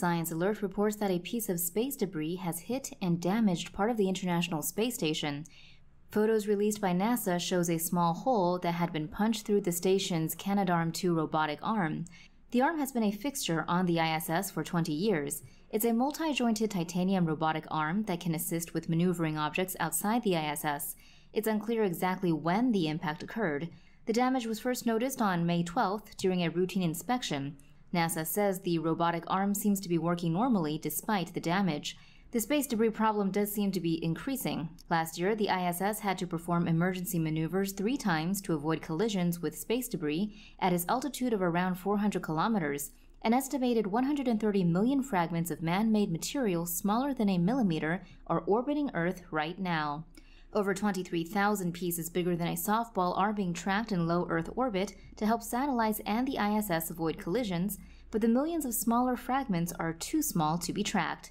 Science Alert reports that a piece of space debris has hit and damaged part of the International Space Station. Photos released by NASA shows a small hole that had been punched through the station's Canadarm2 robotic arm. The arm has been a fixture on the ISS for 20 years. It's a multi-jointed titanium robotic arm that can assist with maneuvering objects outside the ISS. It's unclear exactly when the impact occurred. The damage was first noticed on May 12th during a routine inspection. NASA says the robotic arm seems to be working normally despite the damage. The space debris problem does seem to be increasing. Last year, the ISS had to perform emergency maneuvers three times to avoid collisions with space debris at its altitude of around 400 kilometers. An estimated 130 million fragments of man made material smaller than a millimeter are orbiting Earth right now. Over 23,000 pieces bigger than a softball are being tracked in low Earth orbit to help satellites and the ISS avoid collisions, but the millions of smaller fragments are too small to be tracked.